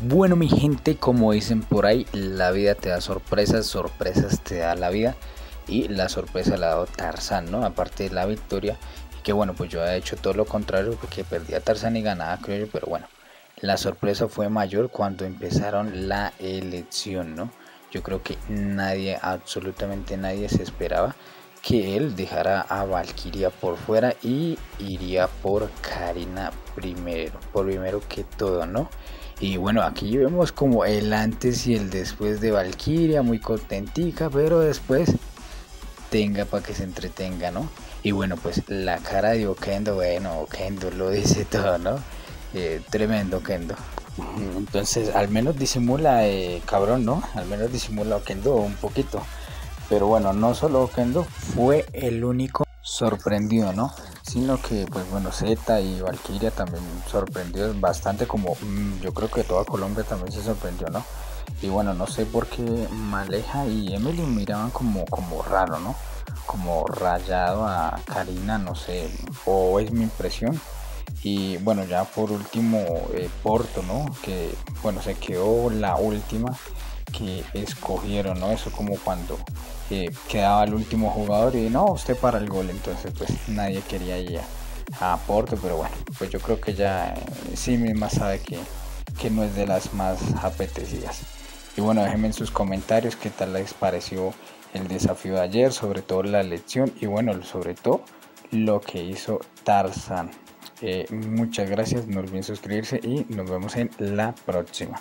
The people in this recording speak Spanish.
Bueno, mi gente, como dicen por ahí, la vida te da sorpresas, sorpresas te da la vida. Y la sorpresa la ha dado Tarzán, ¿no? Aparte de la victoria. Y que bueno, pues yo he hecho todo lo contrario porque perdí a Tarzán y ganaba creo yo. Pero bueno, la sorpresa fue mayor cuando empezaron la elección, ¿no? Yo creo que nadie, absolutamente nadie se esperaba que él dejara a Valkyria por fuera y iría por Karina primero, por primero que todo, ¿no? Y bueno, aquí vemos como el antes y el después de Valkyria, muy contentica, pero después tenga para que se entretenga, ¿no? Y bueno, pues la cara de Okendo, bueno, Okendo lo dice todo, ¿no? Eh, tremendo Okendo. Entonces, al menos disimula, eh, cabrón, ¿no? Al menos disimula Okendo un poquito. Pero bueno, no solo Okendo fue el único sorprendido, ¿no? Sino que, pues bueno, Z y Valkyria también sorprendió bastante, como mm, yo creo que toda Colombia también se sorprendió, ¿no? Y bueno, no sé por qué Maleja y Emily miraban como, como raro, ¿no? Como rayado a Karina, no sé, o es mi impresión. Y bueno, ya por último, eh, Porto, ¿no? Que bueno, se quedó la última que escogieron, ¿no? Eso como cuando quedaba el último jugador y no, usted para el gol, entonces pues nadie quería ir a, Porto, pero bueno, pues yo creo que ya eh, sí misma sabe que, que no es de las más apetecidas. Y bueno, déjenme en sus comentarios qué tal les pareció el desafío de ayer, sobre todo la lección y bueno, sobre todo lo que hizo Tarzan. Eh, muchas gracias, no olviden suscribirse y nos vemos en la próxima.